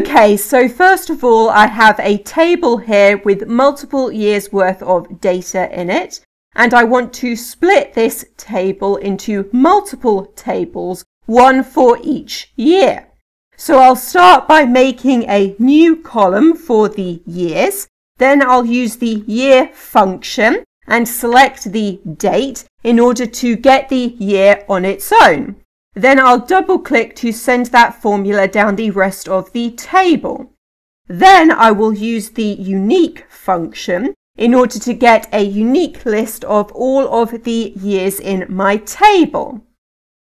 Okay, so first of all, I have a table here with multiple years worth of data in it. And I want to split this table into multiple tables, one for each year. So I'll start by making a new column for the years. Then I'll use the year function and select the date in order to get the year on its own. Then I'll double click to send that formula down the rest of the table. Then I will use the unique function in order to get a unique list of all of the years in my table.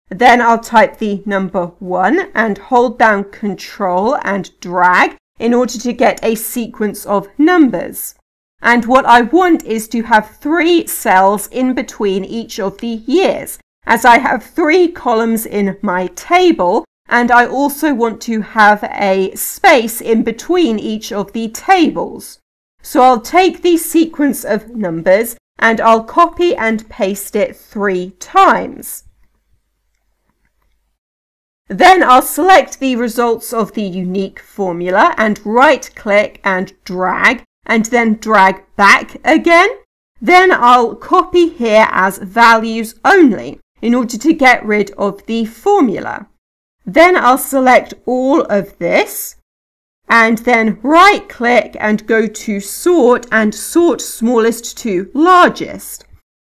Then I'll type the number 1 and hold down Control and drag in order to get a sequence of numbers. And what I want is to have three cells in between each of the years, as I have three columns in my table, and I also want to have a space in between each of the tables. So I'll take the sequence of numbers and I'll copy and paste it three times. Then I'll select the results of the unique formula and right click and drag and then drag back again. Then I'll copy here as values only in order to get rid of the formula. Then I'll select all of this and then right click and go to sort and sort smallest to largest.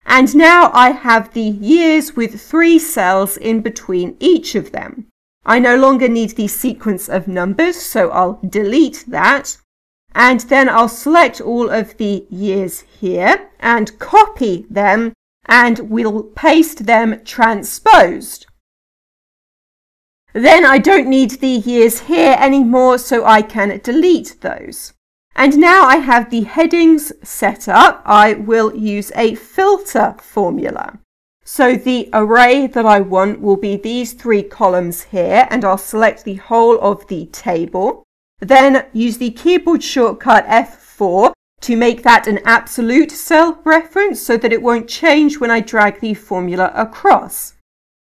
And now I have the years with three cells in between each of them. I no longer need the sequence of numbers, so I'll delete that. And then I'll select all of the years here and copy them and we'll paste them transposed. Then I don't need the years here anymore, so I can delete those. And now I have the headings set up, I will use a filter formula. So the array that I want will be these three columns here, and I'll select the whole of the table. Then use the keyboard shortcut F4 to make that an absolute cell reference so that it won't change when I drag the formula across.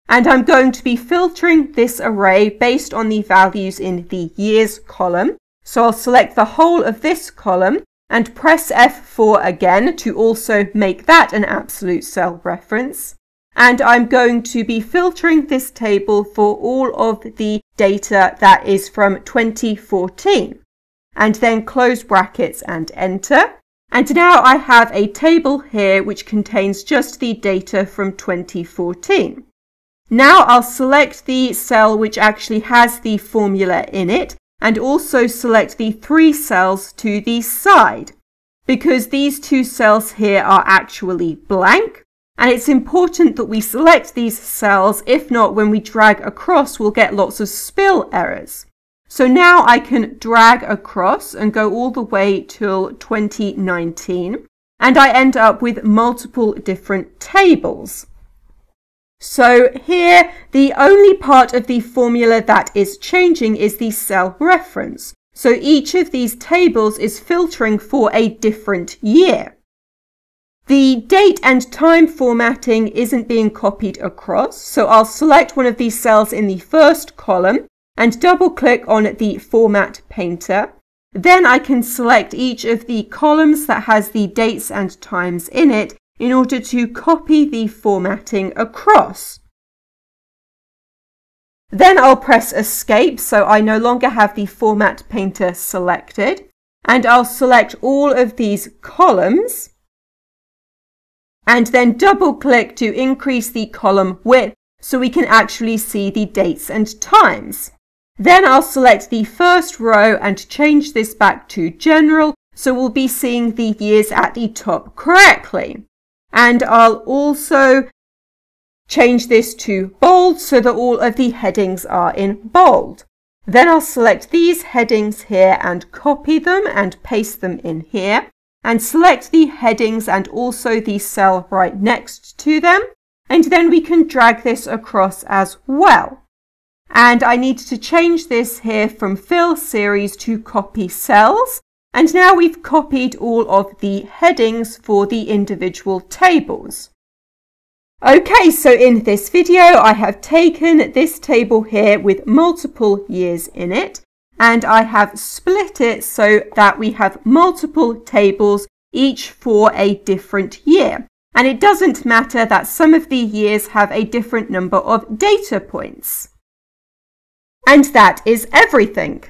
And I'm going to be filtering this array based on the values in the years column. So I'll select the whole of this column and press F4 again to also make that an absolute cell reference. And I'm going to be filtering this table for all of the data that is from 2014. And then close brackets and enter. And now I have a table here which contains just the data from 2014. Now I'll select the cell which actually has the formula in it and also select the three cells to the side because these two cells here are actually blank and it's important that we select these cells if not when we drag across we'll get lots of spill errors. So now I can drag across and go all the way till 2019 and I end up with multiple different tables. So here, the only part of the formula that is changing is the cell reference. So each of these tables is filtering for a different year. The date and time formatting isn't being copied across, so I'll select one of these cells in the first column and double click on the Format Painter. Then I can select each of the columns that has the dates and times in it in order to copy the formatting across. Then I'll press escape so I no longer have the format painter selected and I'll select all of these columns and then double click to increase the column width so we can actually see the dates and times. Then I'll select the first row and change this back to general so we'll be seeing the years at the top correctly. And I'll also change this to bold so that all of the headings are in bold. Then I'll select these headings here and copy them and paste them in here and select the headings and also the cell right next to them. And then we can drag this across as well. And I need to change this here from fill series to copy cells. And now we've copied all of the headings for the individual tables. Okay, so in this video, I have taken this table here with multiple years in it, and I have split it so that we have multiple tables, each for a different year. And it doesn't matter that some of the years have a different number of data points. And that is everything.